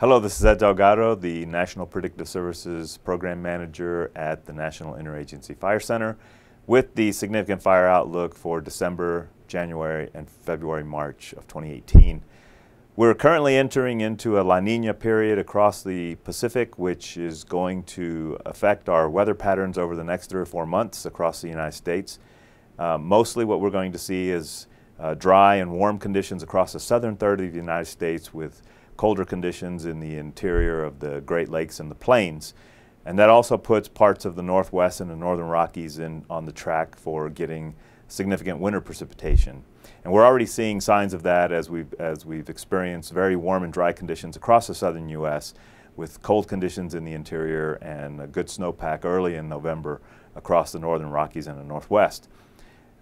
Hello, this is Ed Delgado, the National Predictive Services Program Manager at the National Interagency Fire Center with the significant fire outlook for December, January, and February, March of 2018. We're currently entering into a La Nina period across the Pacific, which is going to affect our weather patterns over the next three or four months across the United States. Uh, mostly what we're going to see is uh, dry and warm conditions across the southern third of the United States with colder conditions in the interior of the Great Lakes and the plains. And that also puts parts of the Northwest and the Northern Rockies in, on the track for getting significant winter precipitation. And we're already seeing signs of that as we've, as we've experienced very warm and dry conditions across the southern U.S. with cold conditions in the interior and a good snowpack early in November across the Northern Rockies and the Northwest.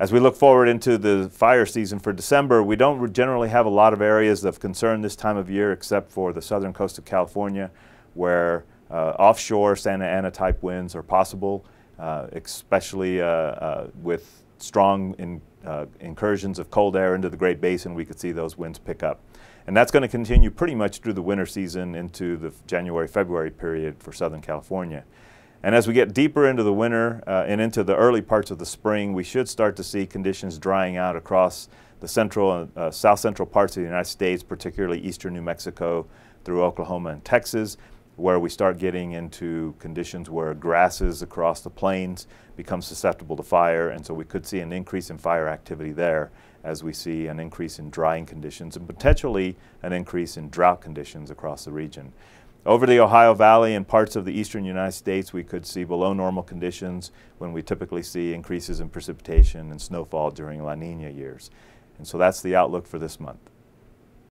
As we look forward into the fire season for December, we don't generally have a lot of areas of concern this time of year except for the southern coast of California where uh, offshore Santa Ana type winds are possible, uh, especially uh, uh with strong in, uh, incursions of cold air into the Great Basin, we could see those winds pick up. And that's going to continue pretty much through the winter season into the January-February period for Southern California. And as we get deeper into the winter uh, and into the early parts of the spring, we should start to see conditions drying out across the central and uh, south central parts of the United States, particularly eastern New Mexico through Oklahoma and Texas, where we start getting into conditions where grasses across the plains become susceptible to fire. And so we could see an increase in fire activity there as we see an increase in drying conditions and potentially an increase in drought conditions across the region. Over the Ohio Valley and parts of the eastern United States, we could see below normal conditions when we typically see increases in precipitation and snowfall during La Nina years. And so that's the outlook for this month.